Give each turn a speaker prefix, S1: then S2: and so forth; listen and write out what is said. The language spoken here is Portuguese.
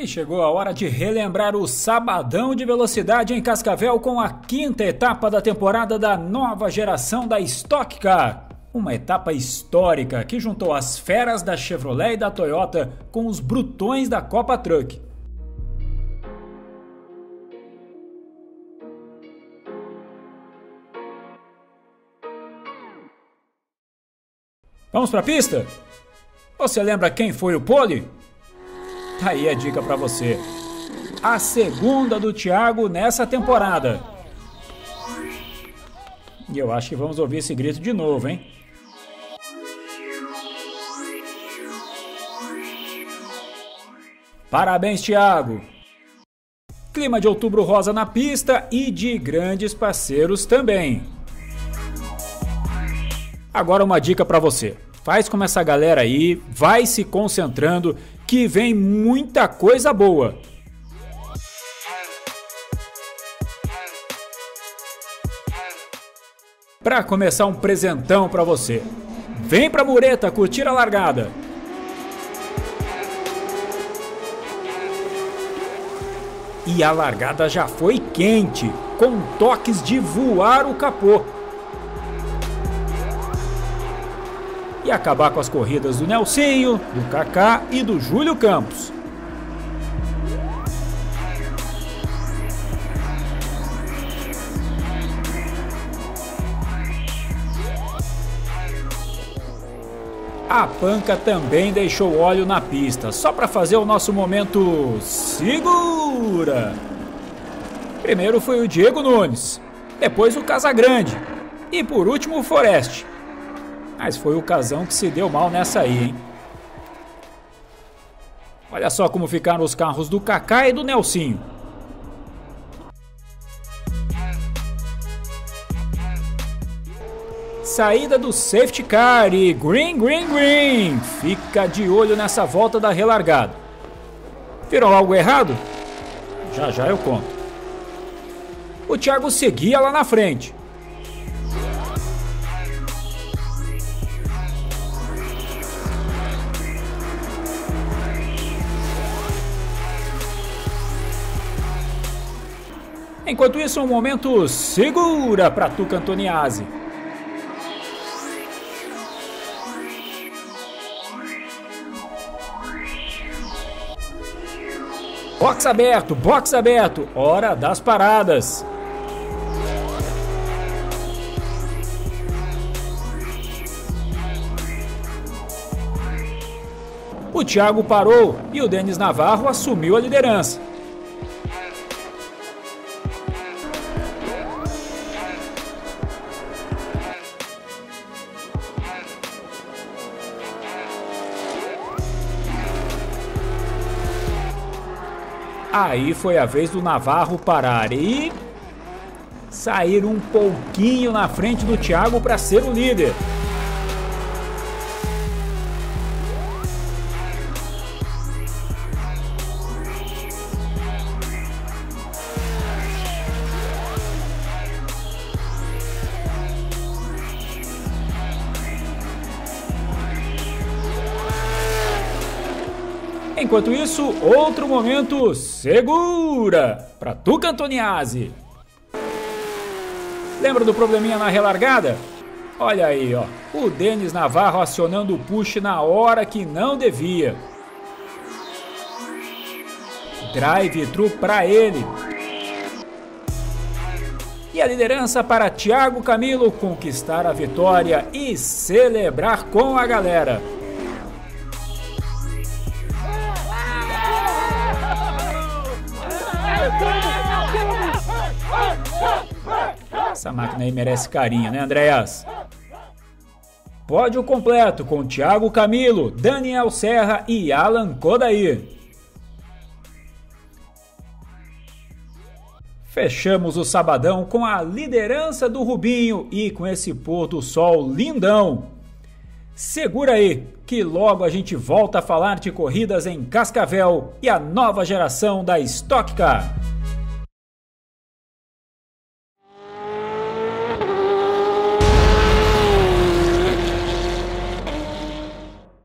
S1: E chegou a hora de relembrar o sabadão de velocidade em Cascavel com a quinta etapa da temporada da nova geração da Stock Car. Uma etapa histórica que juntou as feras da Chevrolet e da Toyota com os brutões da Copa Truck. Vamos para a pista? Você lembra quem foi o pole? Tá aí a dica para você. A segunda do Thiago nessa temporada. E eu acho que vamos ouvir esse grito de novo, hein? Parabéns, Thiago! Clima de outubro rosa na pista e de grandes parceiros também. Agora uma dica para você. Faz como essa galera aí, vai se concentrando que vem muita coisa boa. Para começar um presentão para você. Vem pra mureta curtir a largada. E a largada já foi quente, com toques de voar o capô. E acabar com as corridas do Nelsinho, do Kaká e do Júlio Campos. A panca também deixou óleo na pista, só para fazer o nosso momento segura. Primeiro foi o Diego Nunes, depois o Casagrande e por último o Forest. Mas foi o Casão que se deu mal nessa aí, hein? Olha só como ficaram os carros do Kaká e do Nelsinho. Saída do safety car e green, green, green. Fica de olho nessa volta da relargada. Viram algo errado? Já já eu conto. O Thiago seguia lá na frente. Enquanto isso, um momento segura para Tuca Antoniazzi. Box aberto, box aberto, hora das paradas. O Thiago parou e o Denis Navarro assumiu a liderança. Aí foi a vez do Navarro parar e sair um pouquinho na frente do Thiago para ser o líder. Enquanto isso, outro momento segura para Tuca Antoniazzi. Lembra do probleminha na relargada? Olha aí, ó, o Denis Navarro acionando o push na hora que não devia. Drive-thru para ele. E a liderança para Thiago Camilo conquistar a vitória e celebrar com a galera. Essa máquina aí merece carinho, né, Andréas? Pódio completo com Thiago Camilo, Daniel Serra e Alan Kodair. Fechamos o sabadão com a liderança do Rubinho e com esse pôr do sol lindão. Segura aí, que logo a gente volta a falar de corridas em Cascavel e a nova geração da Stock Car.